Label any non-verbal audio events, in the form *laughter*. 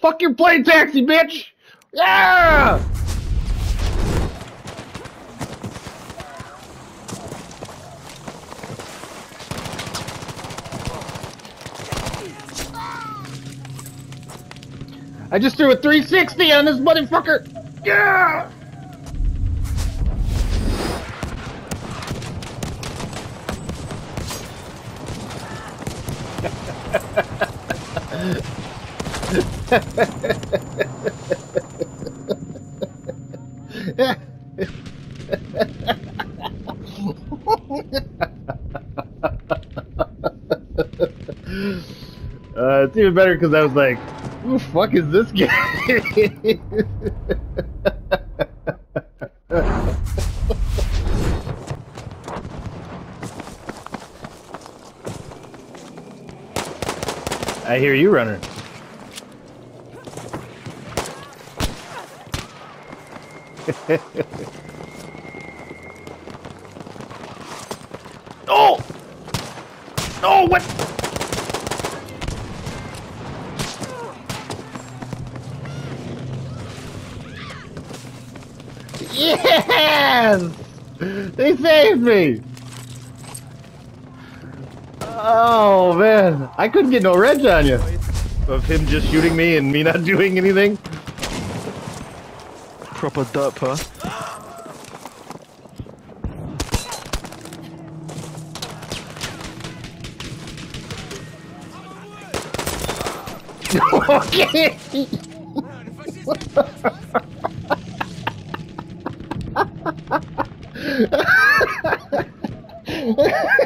Fuck your plane taxi, bitch! Yeah! I just threw a 360 on this motherfucker! Yeah! *laughs* Uh, it's even better because I was like, who the fuck is this guy? *laughs* I hear you running. *laughs* oh! No, what? Yes! They saved me! Oh man, I couldn't get no reg on you. Of him just shooting me and me not *laughs* doing anything. Proper huh? *laughs* okay. *laughs*